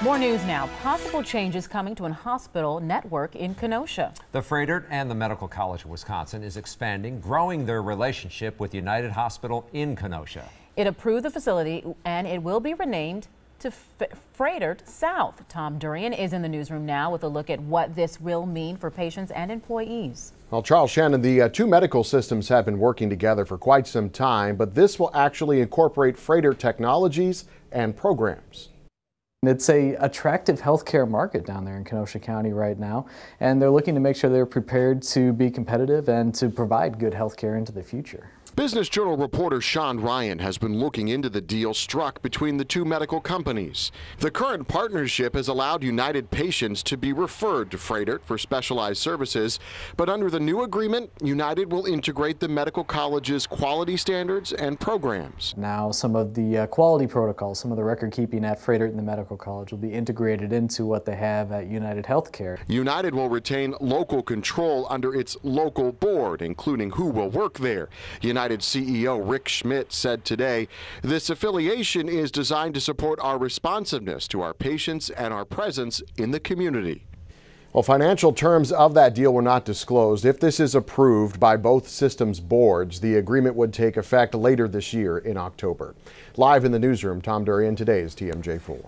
More news now. Possible changes coming to an hospital network in Kenosha. The Froedtert and the Medical College of Wisconsin is expanding, growing their relationship with United Hospital in Kenosha. It approved the facility and it will be renamed to Froedtert South. Tom Durian is in the newsroom now with a look at what this will mean for patients and employees. Well, Charles Shannon, the uh, two medical systems have been working together for quite some time, but this will actually incorporate Froedtert technologies and programs. It's a attractive healthcare market down there in Kenosha County right now, and they're looking to make sure they're prepared to be competitive and to provide good healthcare into the future. Business Journal reporter Sean Ryan has been looking into the deal struck between the two medical companies. The current partnership has allowed United patients to be referred to Froedtert for specialized services, but under the new agreement, United will integrate the medical college's quality standards and programs. Now, some of the uh, quality protocols, some of the record keeping at Froedtert and the medical college will be integrated into what they have at United Healthcare. United will retain local control under its local board, including who will work there. United United CEO Rick Schmidt said today this affiliation is designed to support our responsiveness to our patients and our presence in the community. Well, financial terms of that deal were not disclosed. If this is approved by both systems boards, the agreement would take effect later this year in October. Live in the newsroom, Tom Durian, today's TMJ4.